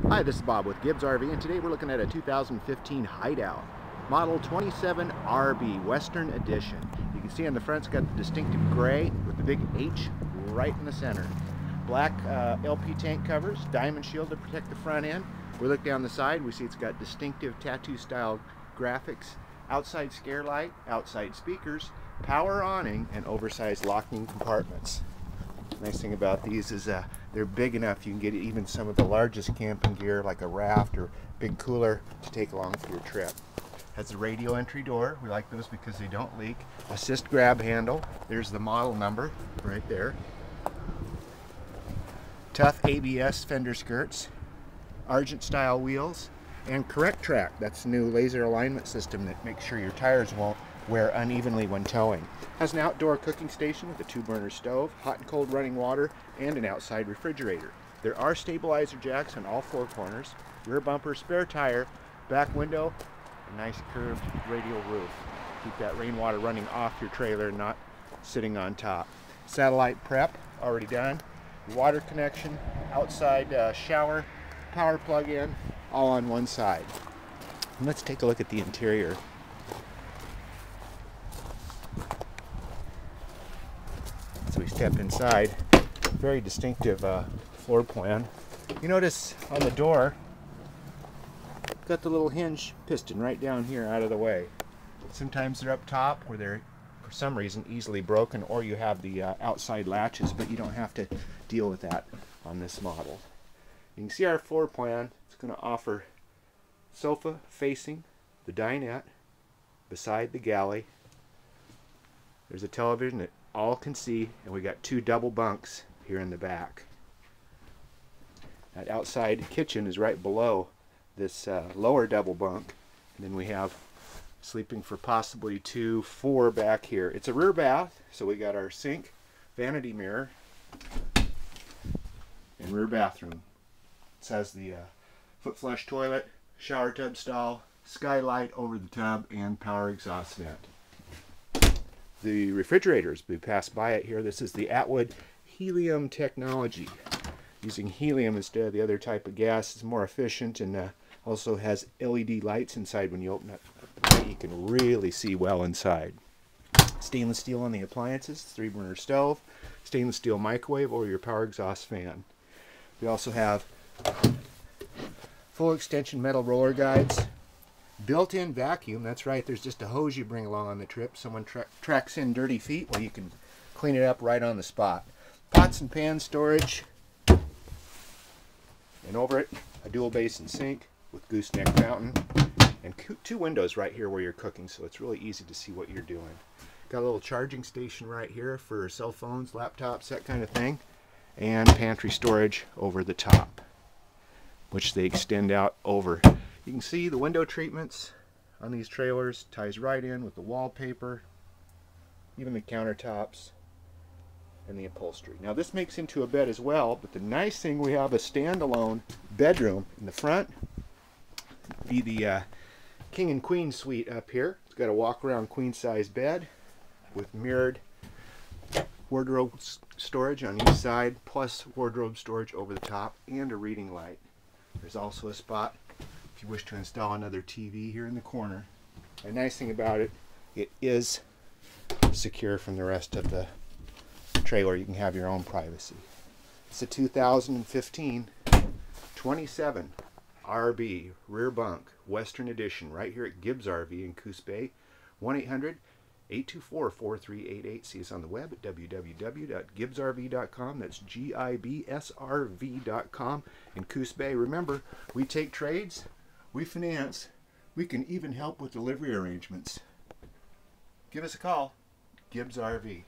Hi, this is Bob with Gib's RV, and today we're looking at a 2015 Hideout. Model 27RB Western Edition. You can see on the front it's got the distinctive gray with the big H right in the center. Black uh, LP tank covers, diamond shield to protect the front end. We look down the side, we see it's got distinctive tattoo style graphics, outside scare light, outside speakers, power awning, and oversized locking compartments. Nice thing about these is uh, they're big enough you can get even some of the largest camping gear like a raft or big cooler to take along for your trip. Has a radius entry door. We like those because they don't leak. Assist grab handle. There's the model number right there. Tough ABS fender skirts. Argent style wheels. And Correct Track. That's the new laser alignment system that makes sure your tires won't wear unevenly when towing. Has an outdoor cooking station with a two burner stove, hot and cold running water, and an outside refrigerator. There are stabilizer jacks on all four corners, rear bumper, spare tire, back window, a nice curved radial roof. Keep that rainwater running off your trailer, and not sitting on top. Satellite prep, already done. Water connection, outside uh, shower, power plug in, all on one side. And let's take a look at the interior. We step inside. Very distinctive uh, floor plan. You notice on the door, got the little hinge piston right down here out of the way. Sometimes they're up top where they're for some reason easily broken or you have the uh, outside latches but you don't have to deal with that on this model. You can see our floor plan. It's going to offer sofa facing the dinette beside the galley. There's a television that all can see and we got two double bunks here in the back. That outside kitchen is right below this uh, lower double bunk. And then we have sleeping for possibly two, four back here. It's a rear bath, so we got our sink, vanity mirror, and rear bathroom. It has the uh, foot flush toilet, shower tub stall, skylight over the tub, and power exhaust vent. The refrigerators, we passed by it here. This is the Atwood helium technology. Using helium instead of the other type of gas is more efficient and uh, also has LED lights inside when you open it. You can really see well inside. Stainless steel on the appliances, three burner stove, stainless steel microwave or your power exhaust fan. We also have full extension metal roller guides, built-in vacuum. That's right, there's just a hose you bring along on the trip. Someone tra tracks in dirty feet, well you can clean it up right on the spot. Pots and pan storage, and over it a dual basin sink with gooseneck fountain and two windows right here where you're cooking so it's really easy to see what you're doing got a little charging station right here for cell phones laptops that kind of thing and pantry storage over the top which they extend out over you can see the window treatments on these trailers ties right in with the wallpaper even the countertops and the upholstery. Now this makes into a bed as well, but the nice thing we have a standalone bedroom in the front. Be the uh, king and queen suite up here. It's got a walk around queen size bed with mirrored wardrobe storage on each side plus wardrobe storage over the top and a reading light. There's also a spot you wish to install another TV here in the corner. A nice thing about it, it is secure from the rest of the trailer, you can have your own privacy. It's a 2015 27 RB rear bunk Western Edition right here at Gib's RV in Coos Bay. 1-800-824-4388. See us on the web at www.gibsrv.com. That's G-I-B-S-R-V.com in Coos Bay. Remember, we take trades, we finance, we can even help with delivery arrangements. Give us a call, Gib's RV.